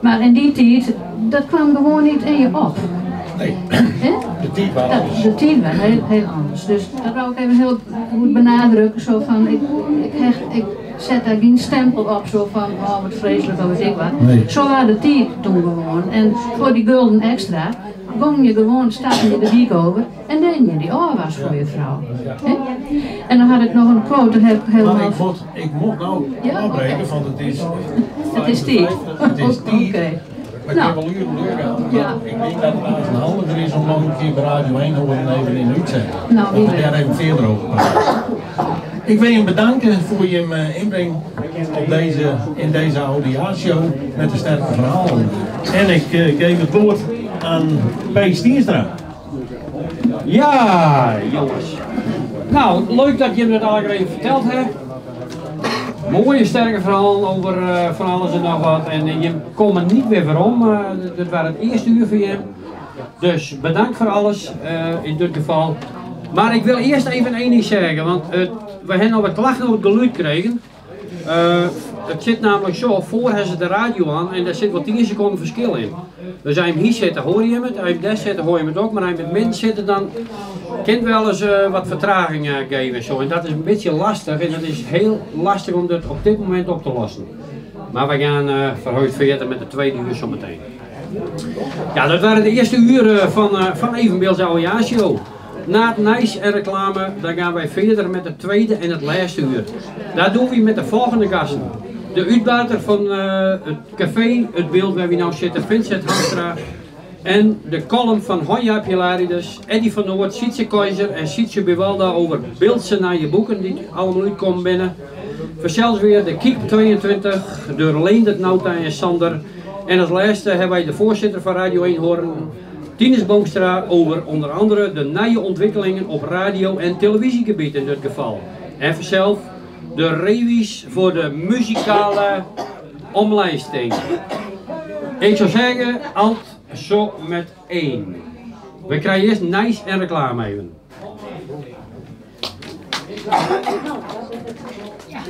Maar in die tijd, dat kwam gewoon niet in je op. Nee, de tijd waren Dat, anders. de team werd heel, heel anders. Dus dat wou ik even heel goed benadrukken. Zo van, ik, ik, hecht, ik zet daar geen stempel op, zo van, oh wat vreselijk, of weet ik wat. Nee. Zo waren de team toen gewoon. En voor die gulden extra, ging je gewoon, stapte je de diek over en deed je die oorwas voor je vrouw. Hè? En dan had ik nog een quote, heb ik helemaal... Maar ik moet, ik moet nou Ja, afbreken, oké. want het is... Het is die. Het is die. Oké. Maar Nou. ik heb al uren doorgaan. Ja. Ik denk dat het als een handiger is om nog een keer bij Radio 1 horen en even in de uitzending. Nou, wie weet. daar even verder over praten. Ik wil je bedanken voor je eh, inbreng op deze, in deze audiashow met de sterke verhalen. En ik eh, geef het woord aan P. Stienstra. Ja, jongens. Nou, leuk dat je me dat al even verteld hebt. Mooie sterke verhaal over eh, van alles en nog wat. En eh, je komt niet meer waarom. eh dit was het eerste uur voor je. Dus bedankt voor alles in dit geval. Maar ik wil eerst even één ding zeggen. Want het, we hebben al wat klachten over het geluid gekregen. Eh, het zit namelijk zo, voor hebben ze de radio aan en daar zit wel 10 seconden verschil in. Dus je hem hier zit, dan hoor je hem het. Als je hem daar zit, dan hoor je het ook. Maar hem met mensen zit, dan kan wel eens eh, wat vertraging eh, geven en zo. En dat is een beetje lastig en het is heel lastig om dat op dit moment op te lossen. Maar we gaan uh, verheugd verder met de tweede uur zometeen. Ja, dat waren de eerste uren van, uh, van. Na het nice en reclame, dan gaan wij verder met het tweede en het laatste uur. Daar doen we met de volgende gasten. De uitbater van uh, het café, het beeld waar we nou zitten, Vincent Hamstra. En de column van Honja Pilarides, Eddie van Noord, Sietse Keizer en Sietse Bewalda over je boeken die allemaal uitkomen binnen. Verzels weer de Kiek 22, door Leendert Nauta en Sander. En als laatste hebben wij de voorzitter van Radio 1 horen, Tines Boomstra, over onder andere de nieuwe ontwikkelingen op radio- en televisiegebied in dit geval. En vanzelf de revies voor de muzikale omlijsting. Ik zou zeggen, alt zo met één. We krijgen eerst nice en reclame even. Ja,